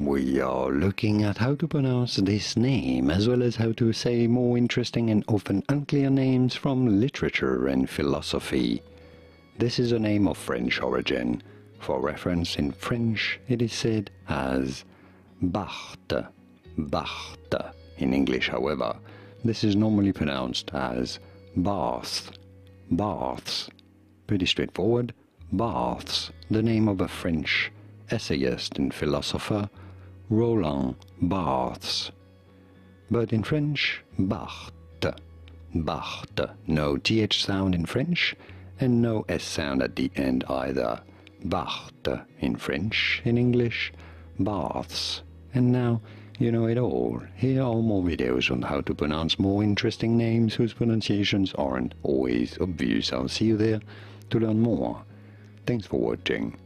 we are looking at how to pronounce this name as well as how to say more interesting and often unclear names from literature and philosophy. This is a name of French origin. For reference in French, it is said as Barthes, Barthes. In English, however, this is normally pronounced as Bath, Baths. Pretty straightforward. Baths, the name of a French essayist and philosopher, Roland Barthes. But in French, Barthes, Barthes. No th sound in French and no s sound at the end either. Barthes in French, in English, Baths. And now you know it all. Here are more videos on how to pronounce more interesting names whose pronunciations aren't always obvious. I'll see you there to learn more. Thanks for watching.